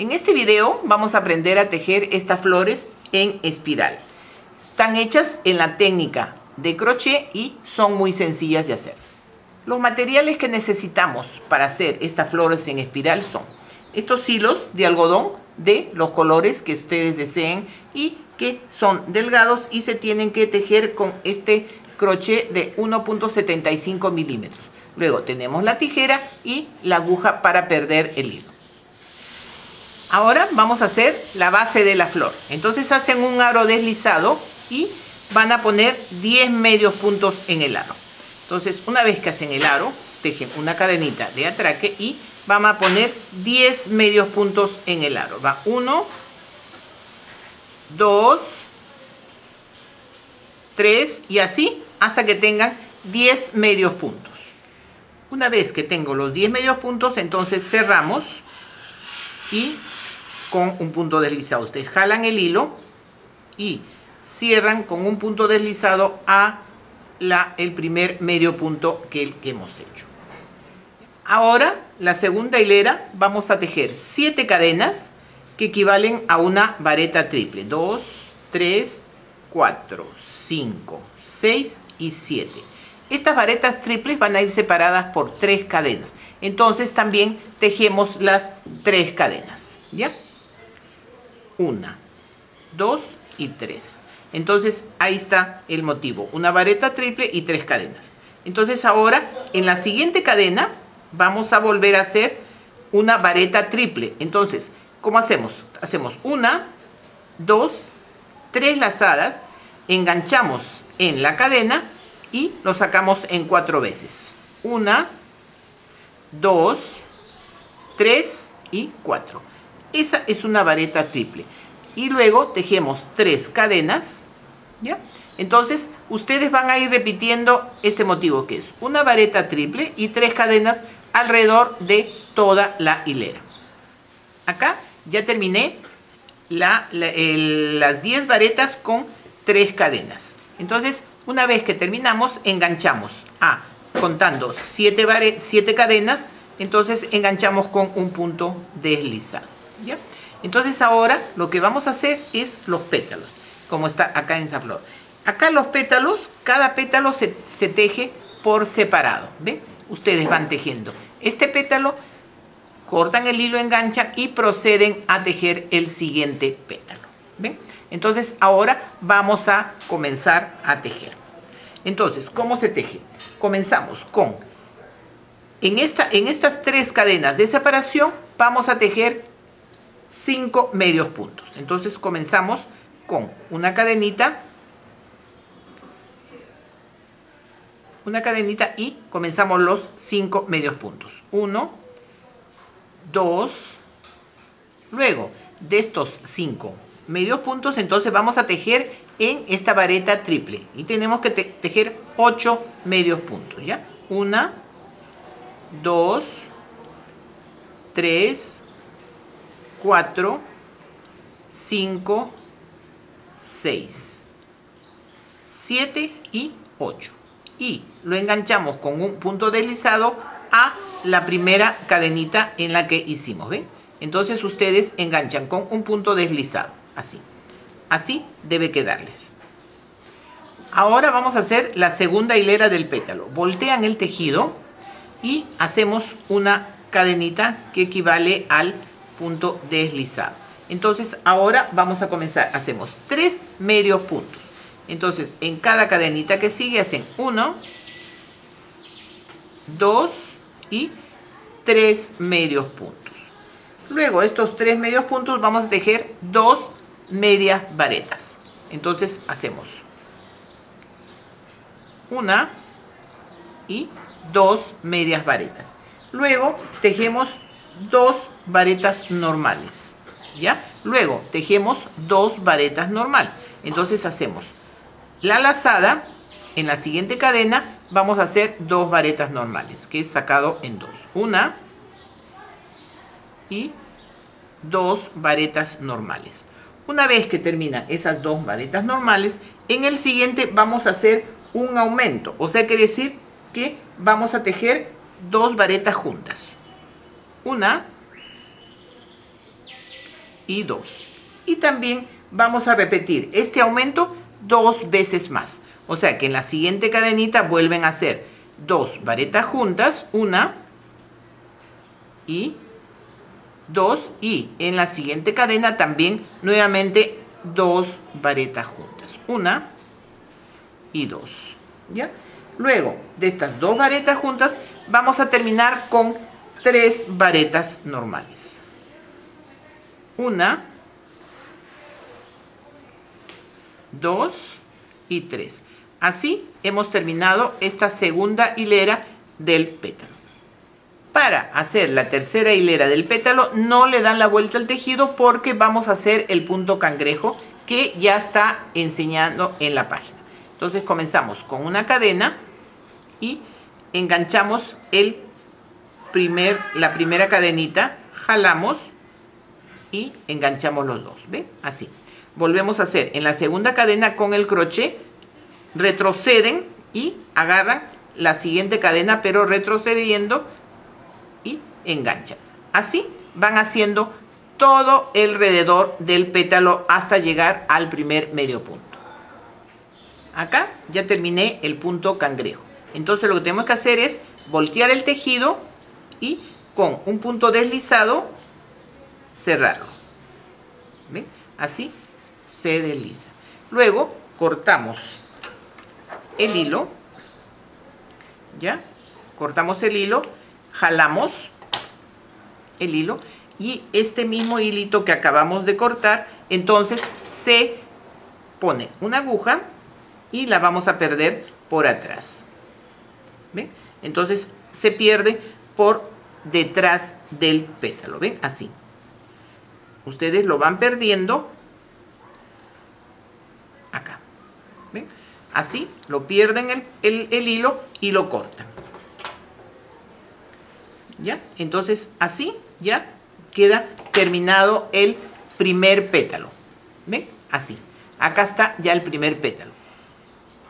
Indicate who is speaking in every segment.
Speaker 1: En este video vamos a aprender a tejer estas flores en espiral. Están hechas en la técnica de crochet y son muy sencillas de hacer. Los materiales que necesitamos para hacer estas flores en espiral son estos hilos de algodón de los colores que ustedes deseen y que son delgados y se tienen que tejer con este crochet de 1.75 milímetros. Luego tenemos la tijera y la aguja para perder el hilo. Ahora vamos a hacer la base de la flor. Entonces hacen un aro deslizado y van a poner 10 medios puntos en el aro. Entonces una vez que hacen el aro, tejen una cadenita de atraque y vamos a poner 10 medios puntos en el aro. Va 1, 2, 3 y así hasta que tengan 10 medios puntos. Una vez que tengo los 10 medios puntos, entonces cerramos y con un punto deslizado. Ustedes jalan el hilo y cierran con un punto deslizado a la, el primer medio punto que, hemos hecho. Ahora, la segunda hilera, vamos a tejer 7 cadenas que equivalen a una vareta triple. 2, 3, 4, 5, 6 y 7. Estas varetas triples van a ir separadas por tres cadenas. Entonces también tejemos las tres cadenas. ¿Ya? Una, dos y tres. Entonces ahí está el motivo. Una vareta triple y tres cadenas. Entonces ahora en la siguiente cadena vamos a volver a hacer una vareta triple. Entonces, ¿cómo hacemos? Hacemos una, dos, tres lazadas, enganchamos en la cadena y lo sacamos en cuatro veces. Una, dos, tres y cuatro. Esa es una vareta triple. Y luego tejemos tres cadenas, ¿ya? Entonces, ustedes van a ir repitiendo este motivo que es una vareta triple y tres cadenas alrededor de toda la hilera. Acá ya terminé las 10 varetas con tres cadenas. Entonces, una vez que terminamos, enganchamos a, contando 7 siete, cadenas, entonces enganchamos con un punto deslizado. Entonces ahora lo que vamos a hacer es los pétalos, como está acá en esa flor. Acá los pétalos, cada pétalo se, se teje por separado. ¿Ven? Ustedes van tejiendo este pétalo, cortan el hilo, enganchan y proceden a tejer el siguiente pétalo. ¿Ven? Entonces ahora vamos a comenzar a tejer. Entonces, ¿cómo se teje? Comenzamos con, en, esta, en estas tres cadenas de separación vamos a tejer cinco medios puntos. Entonces comenzamos con una cadenita, una cadenita y comenzamos los cinco medios puntos. Uno, dos, luego de estos cinco medios puntos, entonces vamos a tejer en esta vareta triple. Y tenemos que tejer 8 medios puntos, ¿ya? Una, dos, tres, cuatro, cinco, seis, siete y ocho. Y lo enganchamos con un punto deslizado a la primera cadenita en la que hicimos, ¿ven? Entonces ustedes enganchan con un punto deslizado así. Así debe quedarles. Ahora vamos a hacer la segunda hilera del pétalo. Voltean el tejido y hacemos una cadenita que equivale al punto deslizado. Entonces ahora vamos a comenzar. Hacemos tres medios puntos. Entonces en cada cadenita que sigue hacen uno, dos y tres medios puntos. Luego estos tres medios puntos vamos a tejer dos medias varetas. Entonces hacemos una y dos medias varetas. Luego tejemos dos varetas normales. ¿Ya? Luego tejemos dos varetas normal. Entonces hacemos la lazada. En la siguiente cadena vamos a hacer dos varetas normales, que es sacado en dos. Una y dos varetas normales. Una vez que terminan esas dos varetas normales, en el siguiente vamos a hacer un aumento. O sea, quiere decir que vamos a tejer dos varetas juntas. Una y 2. Y también vamos a repetir este aumento dos veces más. O sea que en la siguiente cadenita vuelven a ser dos varetas juntas, una y dos. Y en la siguiente cadena también nuevamente dos varetas juntas, una y dos. ¿Ya? Luego de estas dos varetas juntas vamos a terminar con tres varetas normales. Una, dos y tres. Así hemos terminado esta segunda hilera del pétalo. Para hacer la tercera hilera del pétalo no le dan la vuelta al tejido porque vamos a hacer el punto cangrejo que ya está enseñando en la página. Entonces comenzamos con una cadena y enganchamos el primer, la primera cadenita, jalamos y enganchamos los dos, ¿ven? Así. Volvemos a hacer en la segunda cadena con el crochet, retroceden y agarran la siguiente cadena, pero retrocediendo y enganchan. Así van haciendo todo alrededor del pétalo hasta llegar al primer medio punto. Acá ya terminé el punto cangrejo. Entonces lo que tenemos que hacer es voltear el tejido y con un punto deslizado cerrarlo. Así se desliza. Luego cortamos el hilo. ¿Ya? Cortamos el hilo, jalamos el hilo y este mismo hilito que acabamos de cortar, entonces se pone una aguja y la vamos a perder por atrás. Entonces se pierde por detrás del pétalo, ¿ven? Así. Ustedes lo van perdiendo acá, ¿ven? Así, lo pierden el, el hilo y lo cortan. ¿Ya? Entonces, así ya queda terminado el primer pétalo. ¿Ven? Así. Acá está ya el primer pétalo.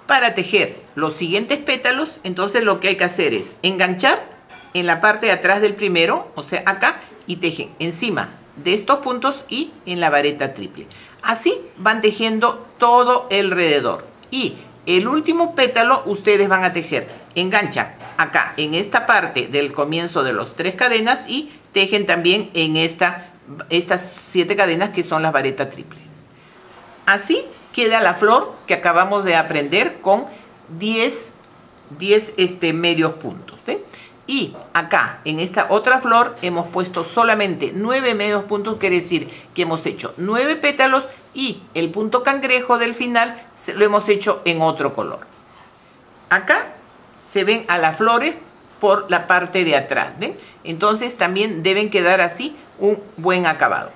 Speaker 1: Para tejer los siguientes pétalos, entonces lo que hay que hacer es enganchar en la parte de atrás del primero, o sea, acá, y tejen encima de estos puntos y en la vareta triple. Así van tejiendo todo alrededor. Y el último pétalo ustedes van a tejer. Enganchan acá en esta parte del comienzo de los tres cadenas y tejen también en esta, estas siete cadenas que son las varetas triple. Así queda la flor que acabamos de aprender con 10, 10 este, medios puntos. Y acá, en esta otra flor, hemos puesto solamente 9 medios puntos, quiere decir que hemos hecho 9 pétalos y el punto cangrejo del final lo hemos hecho en otro color. Acá se ven a las flores por la parte de atrás, ¿ven? Entonces también deben quedar así un buen acabado.